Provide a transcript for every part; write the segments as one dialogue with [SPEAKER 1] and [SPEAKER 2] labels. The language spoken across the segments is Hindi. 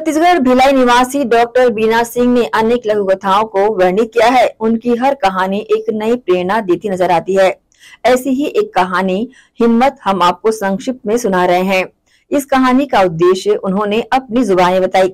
[SPEAKER 1] छत्तीसगढ़ भिलाई निवासी डॉक्टर बीना सिंह ने अनेक लघु कथाओं को वर्णित किया है। उनकी हर कहानी एक नई प्रेरणा देती नज़र आती है। ऐसी ही एक कहानी, हिम्मत हम आपको संक्षिप्त में सुना रहे हैं। इस कहानी का उद्देश्य उन्होंने अपनी जुबानी बताई।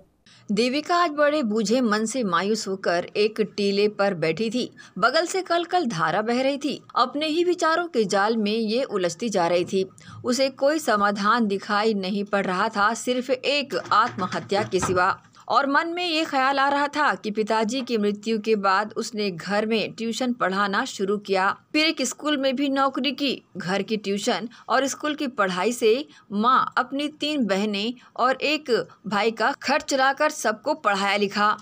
[SPEAKER 2] देविका आज बड़े बूझे मन से मायूस होकर एक टीले पर बैठी थी। बगल से कल कल धारा बह रही थी। अपने ही विचारों के जाल में ये उलझती जा रही थी। उसे कोई समाधान दिखाई नहीं पड़ रहा था, सिर्फ़ एक आत्महत्या के सिवा। और मन में ये ख्याल आ रहा था कि पिताजी की मृत्यु के बाद उसने घर में ट्यूशन पढ़ाना शुरू किया। फिर एक स्कूल में भी नौकरी की। घर की ट्यूशन और स्कूल की पढ़ाई से माँ अपनी तीन बहनें और एक भाई का खर्च चलाकर सबको पढ़ाया लिखा।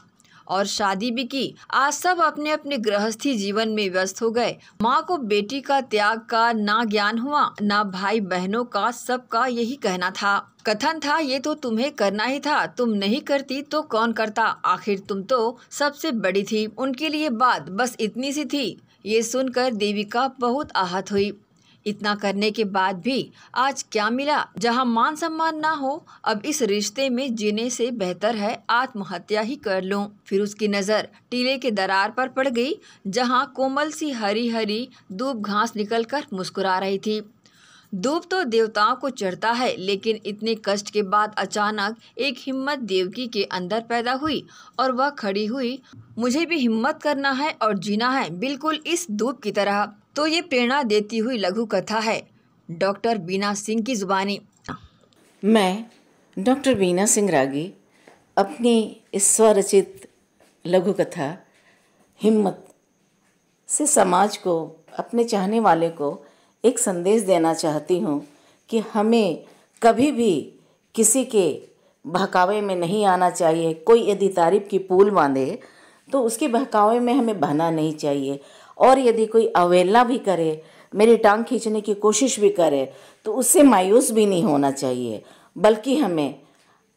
[SPEAKER 2] और शादी भी की। आज सब अपने अपने गृहस्थी जीवन में व्यस्त हो गए। माँ को बेटी का त्याग का ना ज्ञान हुआ, ना भाई बहनों का सबका यही कहना था। कथन था, ये तो तुम्हें करना ही था, तुम नहीं करती तो कौन करता? आखिर तुम तो सबसे बड़ी थी, उनके लिए बात बस इतनी सी थी। ये सुनकर देविका बहुत आहत हुई। इतना करने के बाद भी आज क्या मिला? जहाँ मान सम्मान ना हो, अब इस रिश्ते में जीने से बेहतर है आत्महत्या ही कर लूँ। फिर उसकी नज़र टीले के दरार पर पड़ गई, जहाँ कोमल सी हरी हरी दूब घास निकलकर मुस्कुरा रही थी। धूप तो देवताओं को चढ़ता है, लेकिन इतने कष्ट के बाद अचानक एक हिम्मत देवकी के अंदर पैदा हुई और वह खड़ी हुई, मुझे भी हिम्मत करना है और जीना है, बिल्कुल इस धूप की तरह। तो ये प्रेरणा देती हुई लघु कथा है। डॉक्टर बीना सिंह की जुबानी।
[SPEAKER 3] मैं डॉक्टर बीना सिंह रागी अपनी इस स्वरचित लघु कथा, हिम्मत से समाज को, अपने चाहने वाले को एक संदेश देना चाहती हूँ कि हमें कभी भी किसी के बहकावे में नहीं आना चाहिए। कोई यदि तारीफ़ की पुल बांधे तो उसके बहकावे में हमें बहना नहीं चाहिए। और यदि कोई अवहेलना भी करे, मेरी टांग खींचने की कोशिश भी करे तो उससे मायूस भी नहीं होना चाहिए। बल्कि हमें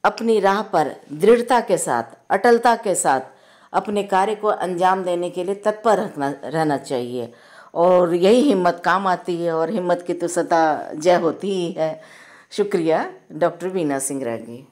[SPEAKER 3] अपनी राह पर दृढ़ता के साथ, अटलता के साथ अपने कार्य को अंजाम देने के लिए तत्पर रखना, रहना चाहिए। और यही हिम्मत काम आती है और हिम्मत की तो सता जय होती ही है। शुक्रिया, डॉक्टर वीना सिंह रागी।